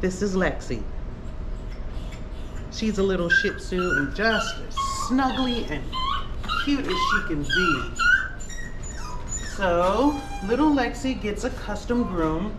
This is Lexi. She's a little Shih Tzu and just as snuggly and cute as she can be. So, little Lexi gets a custom groom.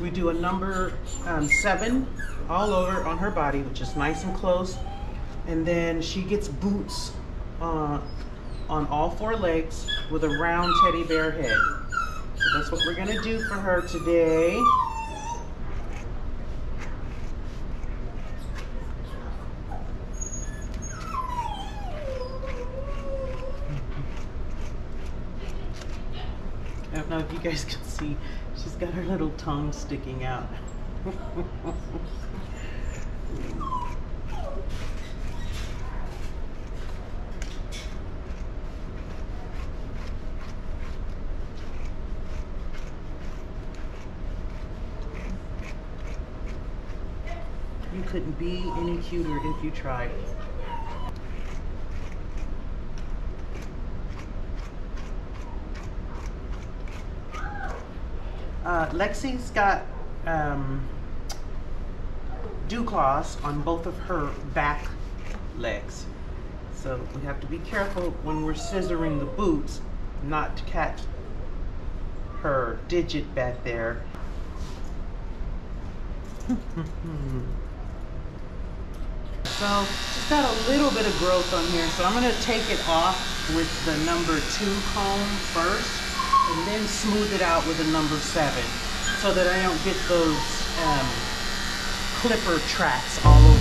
We do a number um, seven all over on her body, which is nice and close. And then she gets boots uh, on all four legs with a round teddy bear head. So that's what we're gonna do for her today. I don't know if you guys can see, she's got her little tongue sticking out. You couldn't be any cuter if you tried. Uh, Lexi's got um, dew claws on both of her back legs. So we have to be careful when we're scissoring the boots not to catch her digit back there. so just got a little bit of growth on here. So I'm gonna take it off with the number two comb first and then smooth it out with a number seven so that I don't get those um, clipper tracks all over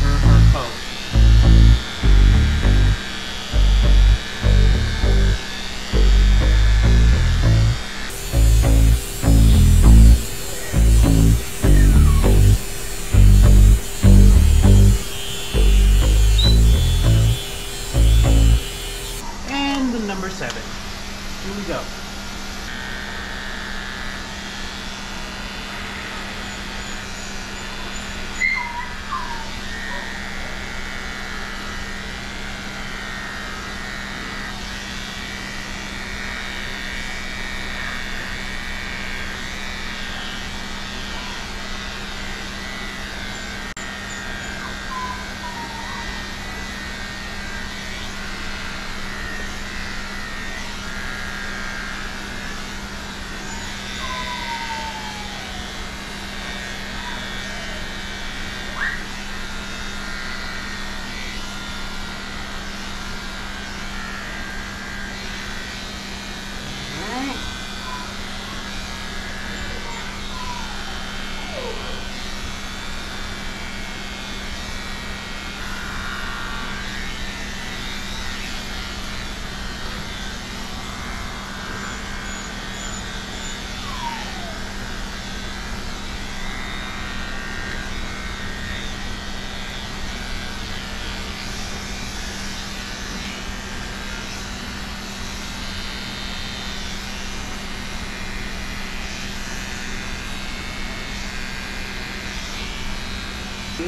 So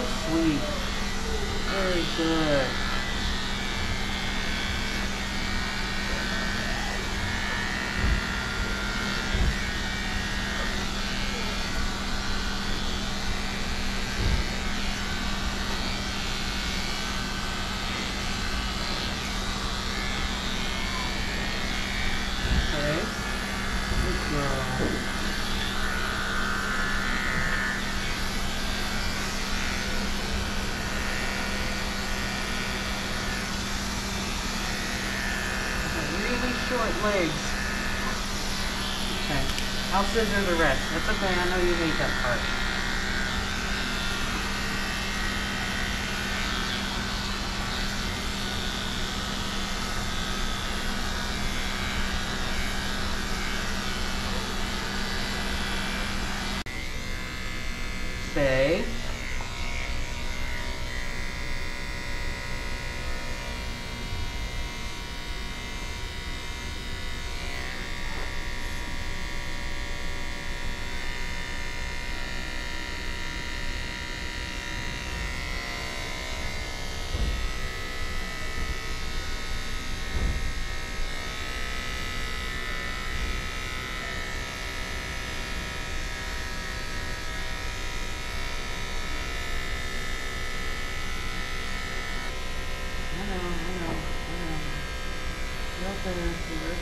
sweet. Very good. Okay. Good girl. really short legs. Okay. I'll scissor the rest. That's okay. I know you hate that part.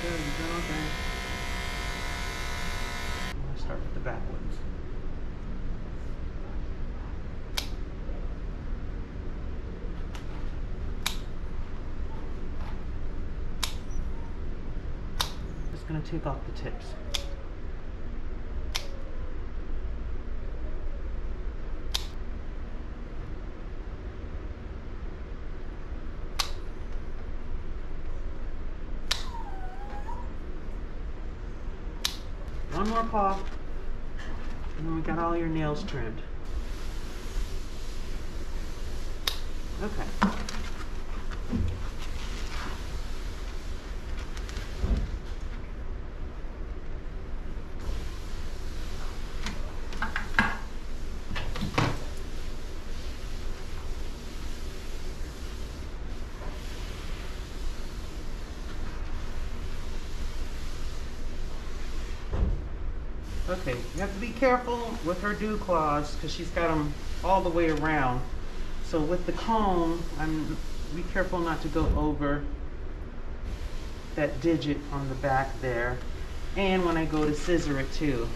You're. You're doing okay. Start with the back ones. Just gonna take off the tips. One more paw. And then we got all your nails trimmed. Okay. Okay, you have to be careful with her dew claws because she's got them all the way around. So with the comb, I'm be careful not to go over that digit on the back there. And when I go to scissor it too.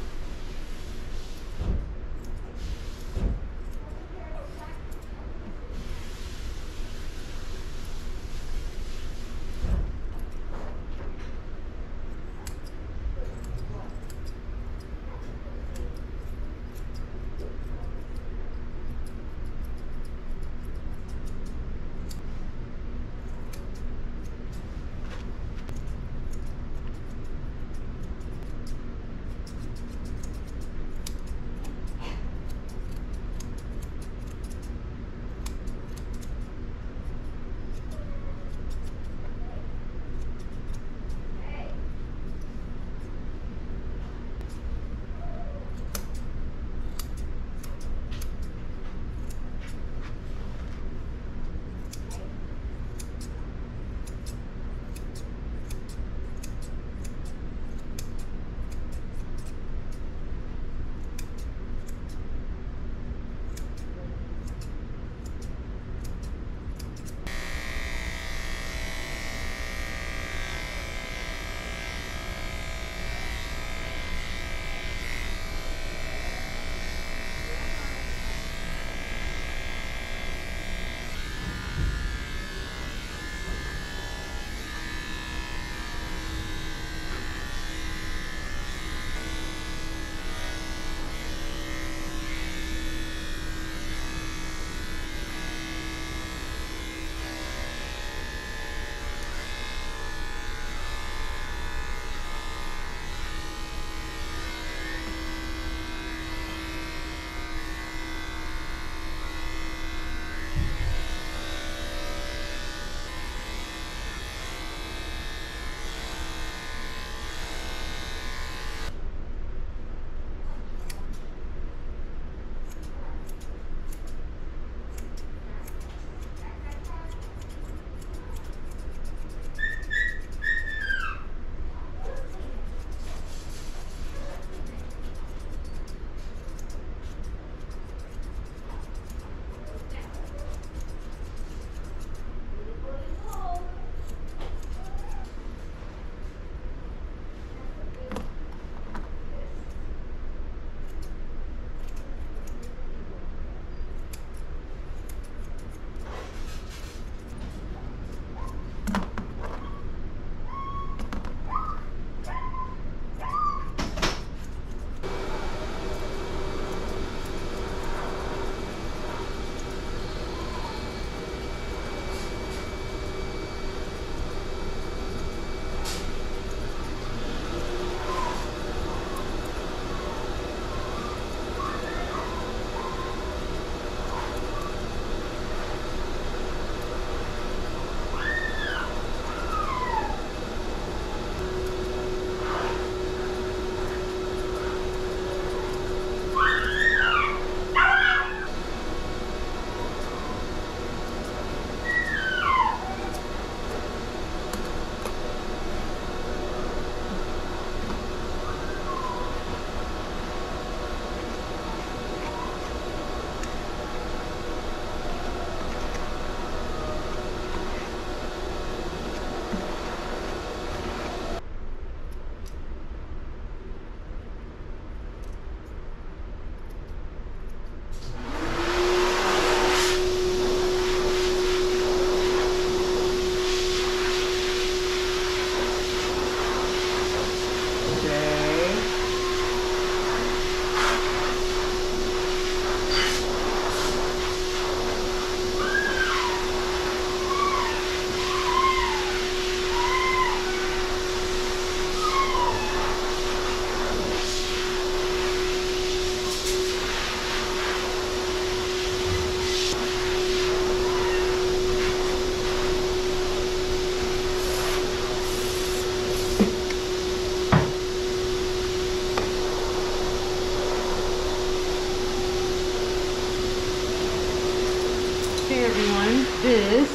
everyone is